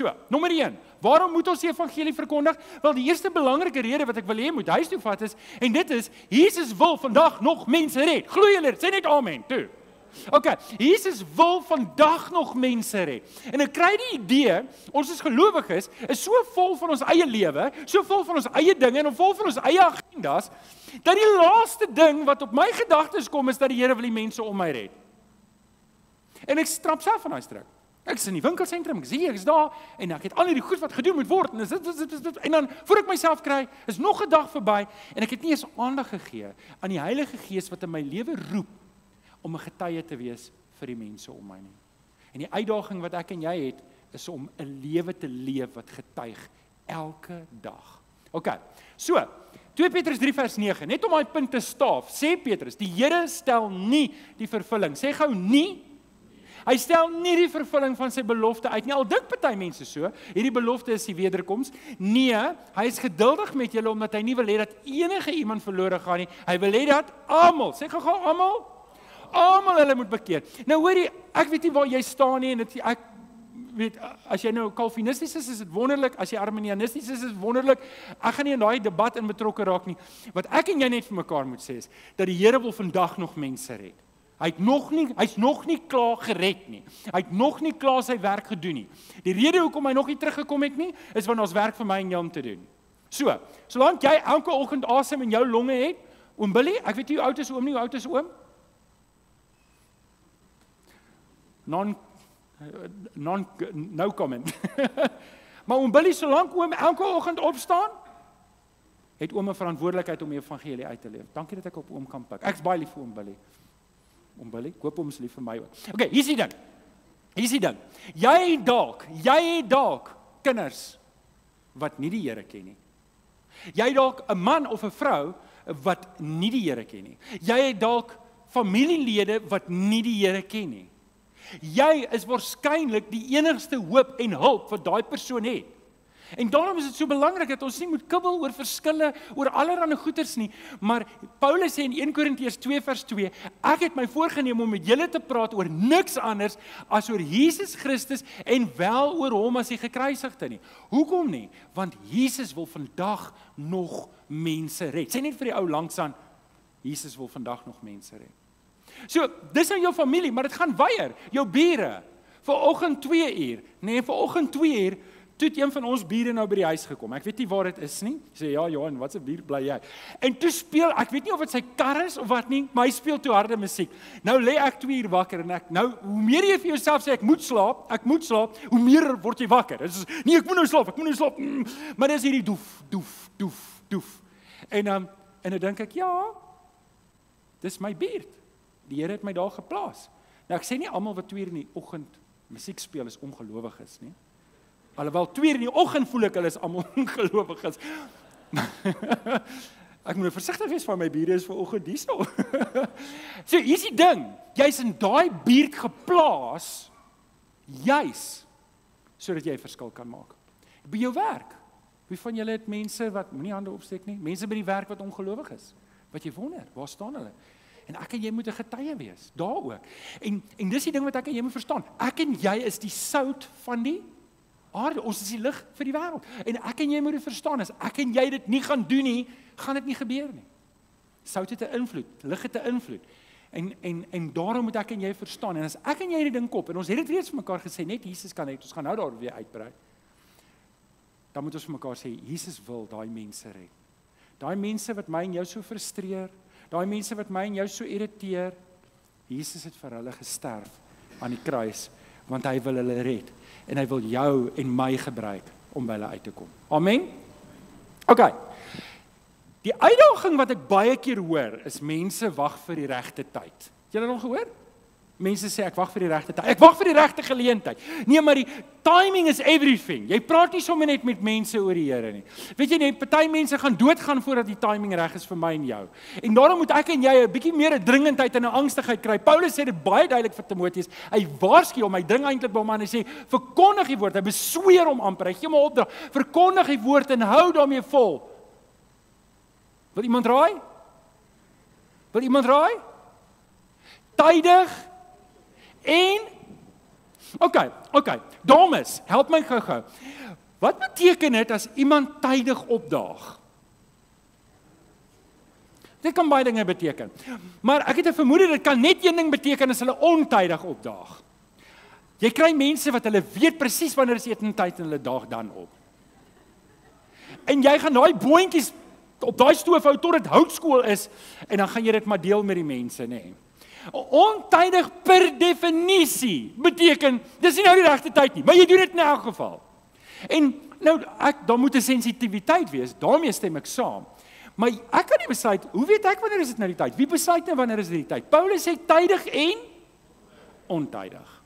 So, nommer 1. Waarom moet ons die evangelie verkondig? Wel, die eerste belangrike rede wat ek wil hê moet huis toe vat is en dit is Jesus wil vandag nog mense red. Glo julle? Sê net amen. Toe. OK, Jesus wil vandag nog mense red. En ek kry die idee, ons as gelowiges is so vol van ons eie lewe, so vol van ons eie dinge en vol van ons eie agendas, dat die laaste ding wat op my gedagtes kom is dat die Here wil die mense om my red. En ek strap self van daai struik. Ek is in die winkelsentrum, ek sien ek is daar en ek het al hierdie goed wat gedoen moet word en dit dit dit en dan voor ek myself kry, is nog 'n dag verby en ek het nie eens aandag gegee aan die Heilige Gees wat in my lewe roep om 'n getuie te wees vir die mense om my nie. En die uitdaging wat ek en jy het is om 'n lewe te leef wat getuig elke dag. OK. So, 2 Petrus 3 vers 9. Net om daai punt te staaf, sê Petrus, die Here stel nie die vervulling. Sê gou nie Hy stel nie die vervulling van sy belofte uit nie. Al dink party mense so, hierdie belofte is die wederkoms. Nee, hy is geduldig met julle omdat hy nie wil hê dat enige iemand verlore gaan nie. Hy wil hê dat almal, sê gou almal, almal hulle moet bekeer. Nou hoorie, ek weet nie waar jy staan nie en dit ek weet as jy nou kalvinisties is, is dit wonderlik, as jy arminianisties is, is dit wonderlik. Ek gaan nie in daai debat in betrokke raak nie. Wat ek en jy net vir mekaar moet sê is dat die Here wil vandag nog mense red. Hy het nog nie hy's nog nie klaar gered nie. Hy het nog nie klaar sy werk gedoen nie. Die rede hoekom hy nog nie teruggekom het nie, is want ons werk vir my en jou om te doen. So, solank jy elke oggend asem in jou longe het, oom Billy, ek weet nie hoe oud is oom nie, hoe oud is oom? non non no comment. maar oom Billy solank oom elke oggend opstaan, het oom 'n verantwoordelikheid om die evangelie uit te leef. Dankie dat ek op oom kan pik. Ek's baie lief vir oom Billy. Oom Billy, koop hom asseblief vir my ook. Okay, hier's die ding. Hier's die ding. Jy dalk, jy dalk kinders wat nie die Here ken nie. Jy dalk 'n man of 'n vrou wat nie die Here ken nie. Jy het dalk familielede wat nie die Here ken nie. Jy is waarskynlik die enigste hoop en hulp wat daai persoon het. En daarom is dit so belangrik dat ons nie moet kibbel oor verskille oor allerlei goeters nie, maar Paulus sê in 1 Korintiërs 2 vers 2, ek het my voorgenem om met julle te praat oor niks anders as oor Jesus Christus en wel oor hom as die gekruisigde nie. Hoekom nie? Want Jesus wil vandag nog mense red. Sê net vir die ou langsaan, Jesus wil vandag nog mense red. So, dis nou jou familie, maar dit gaan weier. Jou bure. Vanoggend 2 uur, nee, vanoggend 2 uur toe een van ons bure nou by die huis gekom. Ek weet nie waar dit is nie. Sê ja, Johan, wat se bier bly jy? En toe speel, ek weet nie of dit sy kar is of wat nie, maar hy speel toe harde musiek. Nou lê ek 2 uur wakker en ek nou hoe meer jy vir jouself sê ek moet slaap, ek moet slaap, hoe meer word jy wakker. Dit is nee, ek moet nou slaap, ek moet nou slaap. Mm, maar dis hierdie doef, doef, doef, doef. En dan um, en dan dink ek, ja, dis my buurt. Die Here het my daar geplaas. Nou ek sê nie almal wat 2 uur in die oggend musiek speel is ongelowiges nie. Alhoewel 2 uur in die oggend voel ek hulle is almal ongelowiges. ek moet nou versigtig wees van my bure is vir oggend hierso. so hier's die ding, jy's in daai buurt geplaas juis sodat jy 'n verskil kan maak. By jou werk. Wie van julle het mense wat moenie hande opsteek nie? Mense by die werk wat ongelowig is. Wat jy wonder, waar staan hulle? En ek en jy moet 'n getuie wees daar ook. En en dis die ding wat ek en jy moet verstaan. Ek en jy is die sout van die aarde. Ons is die lig vir die wêreld. En ek en jy moet dit verstaan. As ek en jy dit nie gaan doen nie, gaan dit nie gebeur nie. Sout het 'n invloed, lig het 'n invloed. En en en daarom moet ek en jy verstaan. En as ek en jy hierdie ding kop en ons het dit reeds vir mekaar gesê, net Jesus kan dit. Ons gaan nou daar weer uitbrei. Dan moet ons vir mekaar sê Jesus wil daai mense red. Daai mense wat my en jou so frustreer, Daai mense wat my en jou so irriteer, Jesus het vir hulle gesterf aan die kruis want hy wil hulle red en hy wil jou en my gebruik om by hulle uit te kom. Amen. OK. Die uitdaging wat ek baie keer hoor is mense wag vir die regte tyd. Het julle al gehoor? Mense sê ek wag vir die regte tyd. Ek wag vir die regte geleentheid. Nee, maar die timing is everything. Jy praat nie sommer net met mense oor die Here nie. Weet jy net, party mense gaan doodgaan voordat die timing reg is vir my en jou. En daarom moet ek en jy 'n bietjie meer 'n dringendheid en 'n angstigheid kry. Paulus sê dit baie duidelik vir Timoteus. Hy waarsku hom, hy dring eintlik by hom aan en sê: "Verkondig die woord." Hy besweer hom amper. Hy gee hom 'n opdrag: "Verkondig die woord en hou daarmee vol." Wil iemand raai? Wil iemand raai? Tydig En OK, OK. Dames, help my gou-gou. Wat beteken dit as iemand tydig opdaag? Dit kan baie dinge beteken. Maar ek het 'n vermoede dit kan net een ding beteken as hulle ontydig opdaag. Jy kry mense wat hulle weet presies wanneer is etentyd en hulle daag dan op. En jy gaan daai boontjies op daai stoof hou tot dit houtskool is en dan gaan jy dit maar deel met die mense, nê. Nee. Ontydig per definisie beteken dis nie nou die regte tyd nie, maar jy doen dit in elk geval. En nou ek daar moet 'n sensitiwiteit wees. daarmee stem ek saam. Maar ek kan nie besluit hoe weet ek wanneer is dit nou die tyd? Wie besluit nou wanneer is dit die tyd? Paulus sê tydig en ontydig.